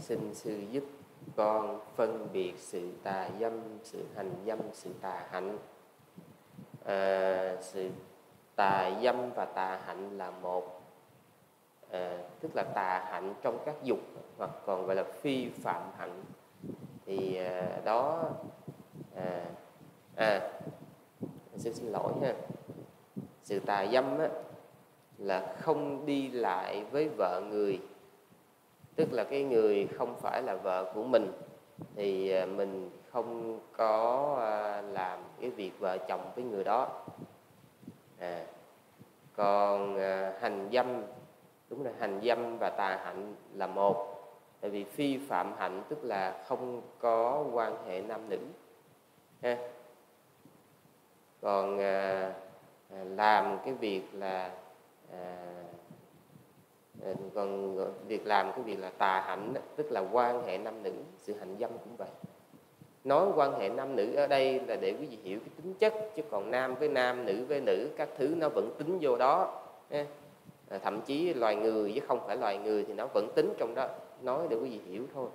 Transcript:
xin sư giúp con phân biệt sự tà dâm sự hành dâm sự tà hạnh. À, sự tà dâm và tà hạnh là một à, tức là tà hạnh trong các dục hoặc còn gọi là phi phạm hạnh. Thì à, đó à, à xin xin lỗi ha sự tà dâm á, là không đi lại với vợ người tức là cái người không phải là vợ của mình thì à, mình không có à, làm cái việc vợ chồng với người đó. À, còn à, hành dâm đúng là hành dâm và tà hạnh là một. Tại vì phi phạm hạnh tức là không có quan hệ nam nữ ha. Còn à, làm cái việc là à, Ờ, còn việc làm cái việc là tà hạnh tức là quan hệ nam nữ, sự hạnh dâm cũng vậy. Nói quan hệ nam nữ ở đây là để quý vị hiểu cái tính chất, chứ còn nam với nam, nữ với nữ, các thứ nó vẫn tính vô đó ờ, thậm chí loài người, chứ không phải loài người thì nó vẫn tính trong đó. Nói để quý vị hiểu thôi.